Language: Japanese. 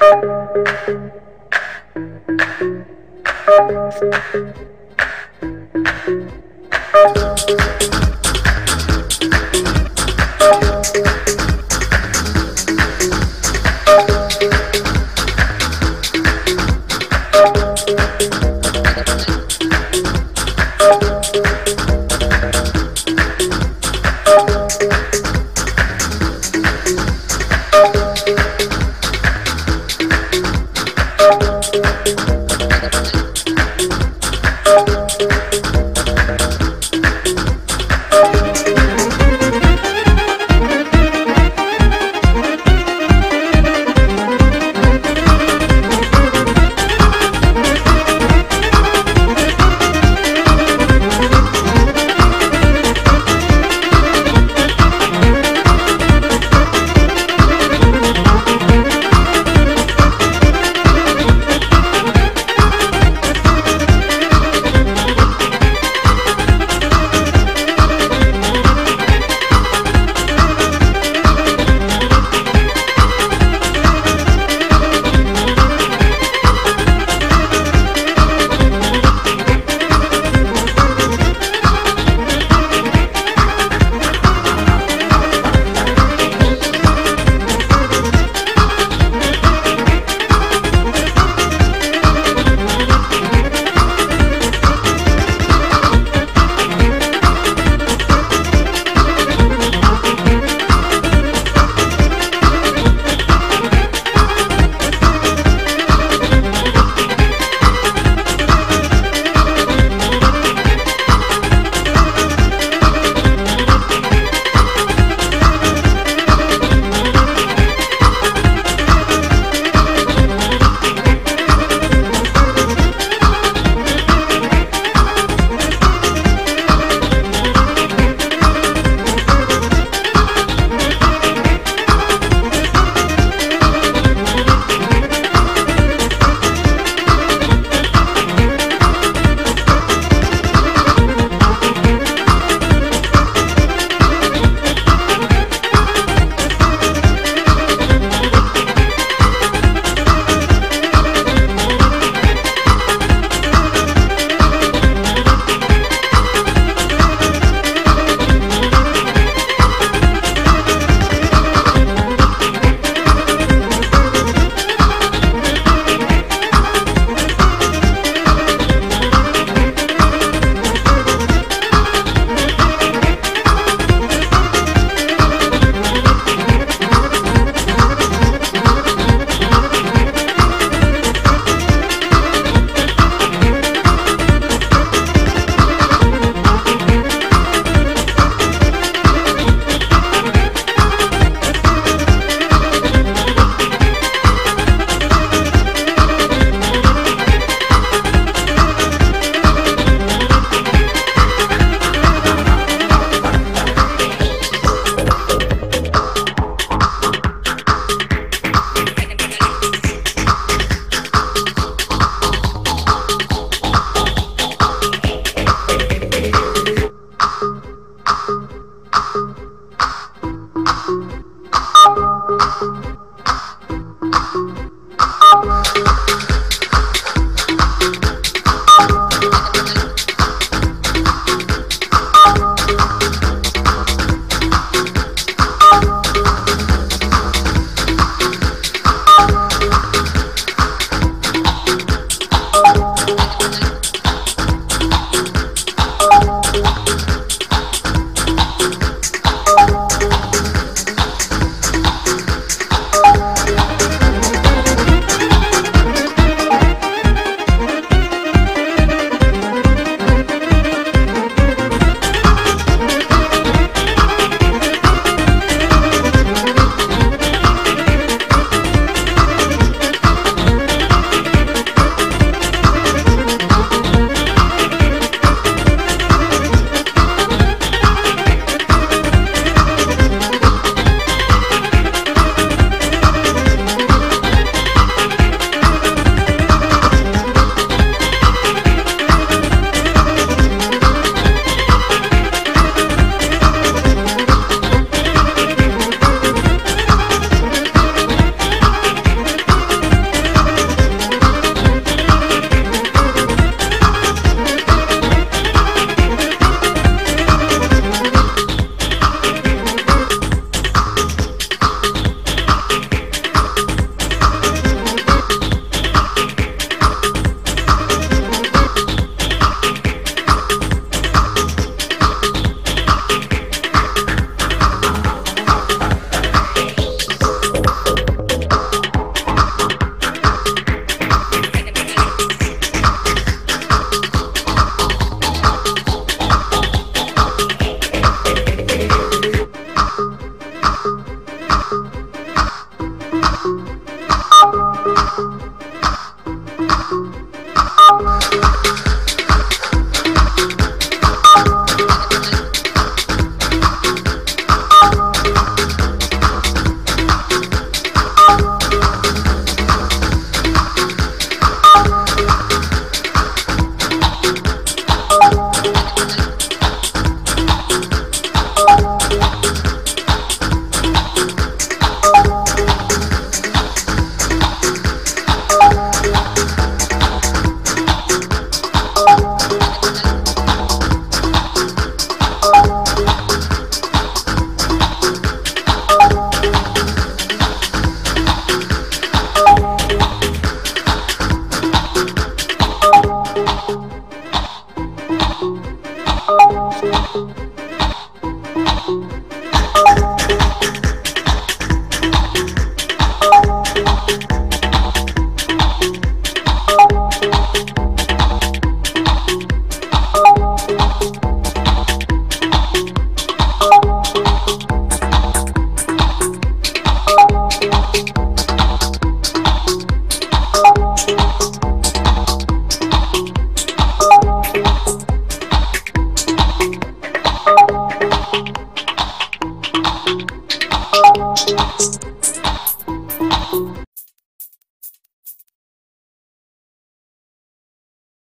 Thank you. you